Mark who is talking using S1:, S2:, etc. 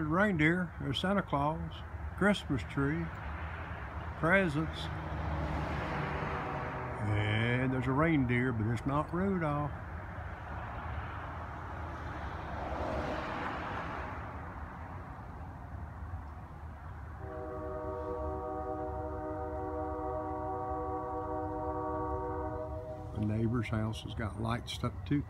S1: There's reindeer, there's Santa Claus, Christmas tree, presents, and there's a reindeer, but it's not Rudolph. The neighbor's house has got lights up too.